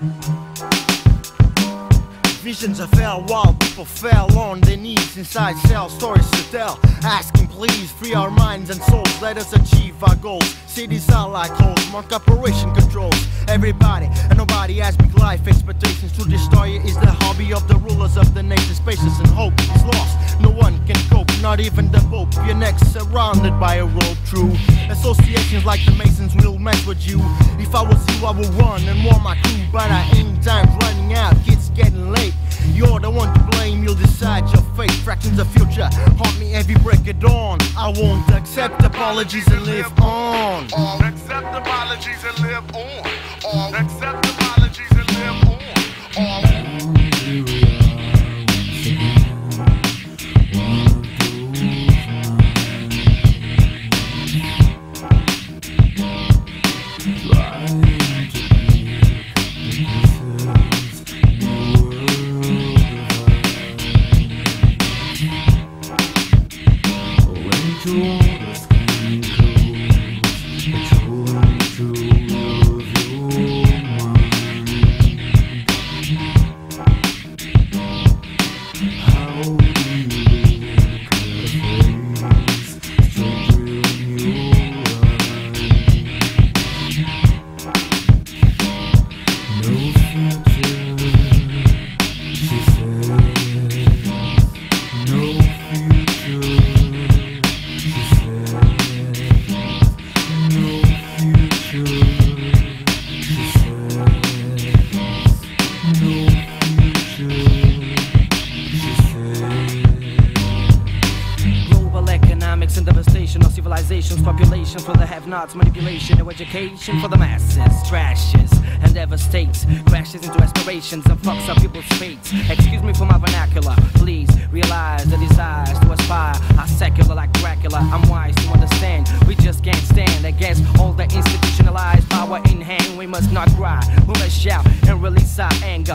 Thank you. Visions of hell while people fell on their knees inside cells, stories to tell. Asking, please, free our minds and souls, let us achieve our goals. Cities are like holes, mark operation controls. Everybody and nobody has big life expectations. To destroy it is the hobby of the rulers of the nation. Spaces and hope is lost. No one can cope, not even the Pope. Your neck's surrounded by a rope. True associations like the Masons will mess with you. If I was you, I would run and warn my crew, but I ain't time's running out. Kids getting late. You're the one to blame, you'll decide your fate. Fractions of future haunt me every break of dawn. I won't accept apologies and live on. Accept apologies and live on. Accept for the have-nots, manipulation, no education for the masses, trashes and devastates, crashes into aspirations and fucks up people's fates. Excuse me for my vernacular, please realize the desires to aspire are secular like Dracula. I'm wise to understand, we just can't stand against all the institutionalized power in hand. We must not cry, we must shout and release our anger.